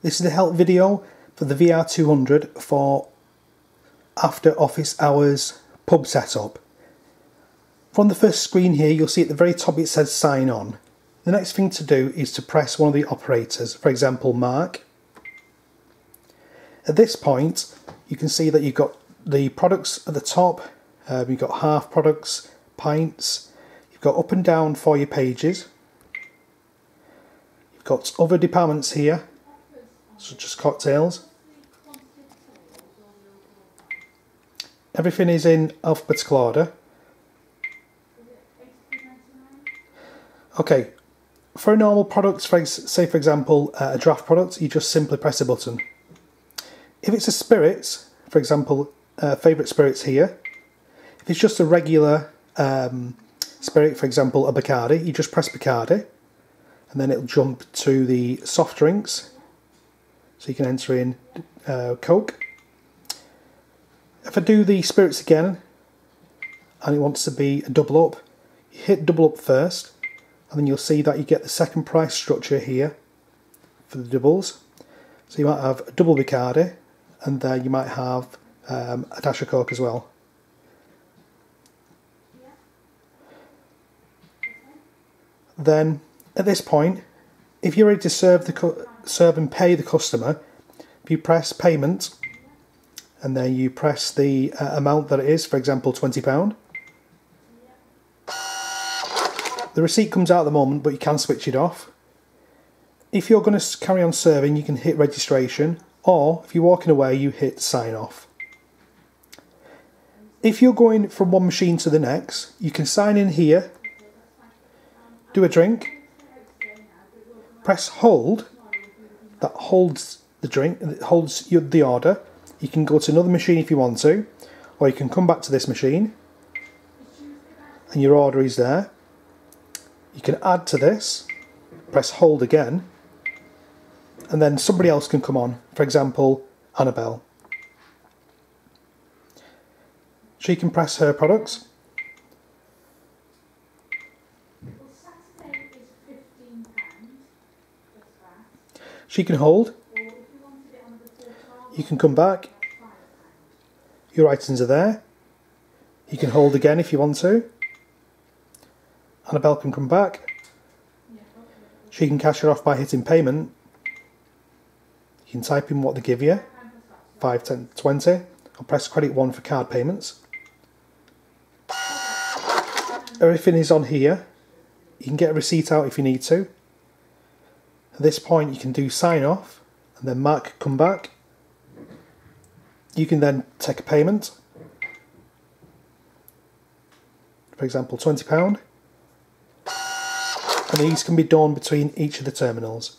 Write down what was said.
This is a help video for the VR200 for after office hours pub setup. From the first screen here you'll see at the very top it says sign on. The next thing to do is to press one of the operators, for example Mark. At this point you can see that you've got the products at the top, um, you've got half products, pints, you've got up and down for your pages, you've got other departments here, such as cocktails. Everything is in alphabetical order. Okay, for a normal product, for say for example uh, a draft product, you just simply press a button. If it's a spirits, for example, uh, favourite spirits here, if it's just a regular um, spirit, for example a Bacardi, you just press Bacardi and then it'll jump to the soft drinks. So you can enter in uh, Coke. If I do the spirits again and it wants to be a double up, you hit double up first and then you'll see that you get the second price structure here for the doubles. So you might have a double Bacardi and there you might have um, a dash of Coke as well. Then at this point, if you're ready to serve the serve and pay the customer, if you press payment and then you press the uh, amount that it is, for example, £20. The receipt comes out at the moment, but you can switch it off. If you're going to carry on serving, you can hit registration, or if you're walking away, you hit sign off. If you're going from one machine to the next, you can sign in here, do a drink, press hold, that holds the drink, it holds the order. You can go to another machine if you want to, or you can come back to this machine, and your order is there. You can add to this, press hold again, and then somebody else can come on, for example, Annabelle. She can press her products. She can hold. You can come back. Your items are there. You can hold again if you want to. Annabelle can come back. She can cash it off by hitting payment. You can type in what they give you. 5, 10, 20. I'll press credit 1 for card payments. Everything is on here. You can get a receipt out if you need to. At this point you can do sign off and then Mark come back. You can then take a payment. For example £20. And these can be done between each of the terminals.